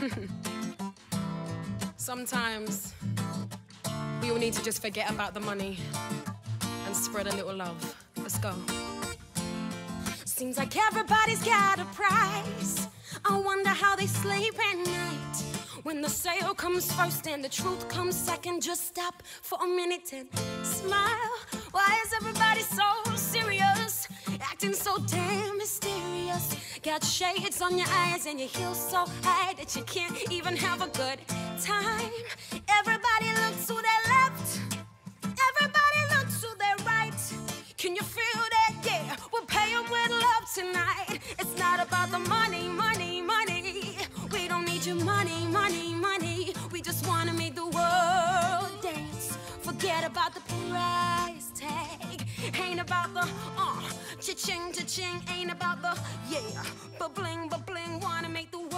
Sometimes we all need to just forget about the money and spread a little love. Let's go. Seems like everybody's got a price. I wonder how they sleep at night. When the sale comes first and the truth comes second, just stop for a minute and smile. Why is everybody so serious? Acting so damn. Got shades on your eyes and your heels so high that you can't even have a good time. Everybody look to their left. Everybody look to their right. Can you feel that? Yeah, we'll pay them with love tonight. It's not about the money, money, money. We don't need your money, money. Cha-ching, cha-ching. Ain't about the yeah, but bling, but bling. Wanna make the